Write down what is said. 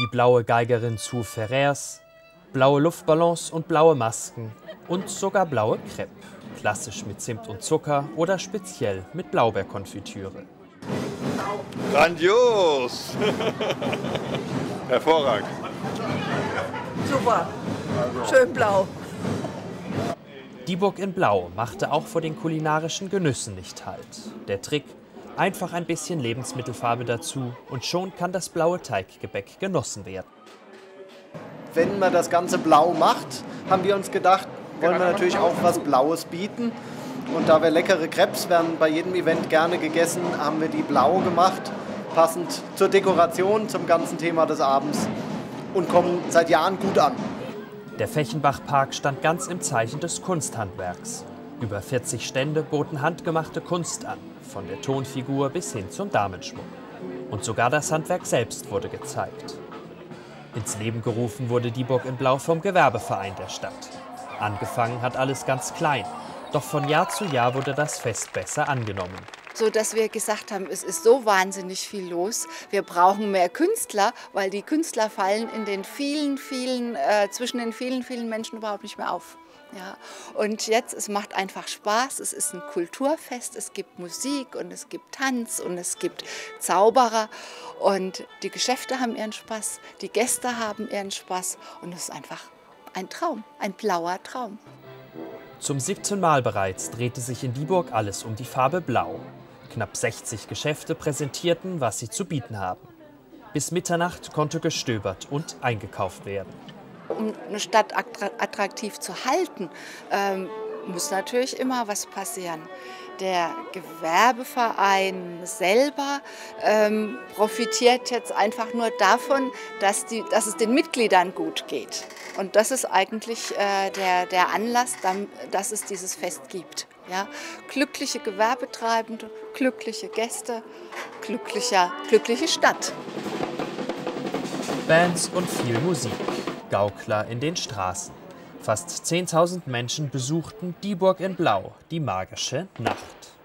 Die blaue Geigerin zu Ferrers, blaue Luftballons und blaue Masken und sogar blaue Crepe. Klassisch mit Zimt und Zucker oder speziell mit Blaubeerkonfitüre. Grandios! Hervorragend. Super. Schön blau. Dieburg in Blau machte auch vor den kulinarischen Genüssen nicht halt. Der Trick, einfach ein bisschen Lebensmittelfarbe dazu und schon kann das blaue Teiggebäck genossen werden. Wenn man das Ganze blau macht, haben wir uns gedacht, wollen wir natürlich auch was Blaues bieten. Und da wir leckere Crepes werden bei jedem Event gerne gegessen, haben wir die blau gemacht, passend zur Dekoration, zum ganzen Thema des Abends und kommen seit Jahren gut an. Der Fechenbach-Park stand ganz im Zeichen des Kunsthandwerks. Über 40 Stände boten handgemachte Kunst an, von der Tonfigur bis hin zum Damenschmuck. Und sogar das Handwerk selbst wurde gezeigt. Ins Leben gerufen wurde Dieburg in Blau vom Gewerbeverein der Stadt. Angefangen hat alles ganz klein, doch von Jahr zu Jahr wurde das Fest besser angenommen. So dass wir gesagt haben, es ist so wahnsinnig viel los. Wir brauchen mehr Künstler, weil die Künstler fallen in den vielen, vielen, äh, zwischen den vielen, vielen Menschen überhaupt nicht mehr auf. Ja, und jetzt, es macht einfach Spaß, es ist ein Kulturfest, es gibt Musik und es gibt Tanz und es gibt Zauberer und die Geschäfte haben ihren Spaß, die Gäste haben ihren Spaß und es ist einfach ein Traum, ein blauer Traum. Zum siebten Mal bereits drehte sich in Dieburg alles um die Farbe Blau. Knapp 60 Geschäfte präsentierten, was sie zu bieten haben. Bis Mitternacht konnte gestöbert und eingekauft werden. Um eine Stadt attraktiv zu halten, ähm, muss natürlich immer was passieren. Der Gewerbeverein selber ähm, profitiert jetzt einfach nur davon, dass, die, dass es den Mitgliedern gut geht. Und das ist eigentlich äh, der, der Anlass, dass es dieses Fest gibt. Ja? Glückliche Gewerbetreibende, glückliche Gäste, glücklicher, glückliche Stadt. Bands und viel Musik, Gaukler in den Straßen. Fast 10.000 Menschen besuchten Dieburg in Blau, die magische Nacht.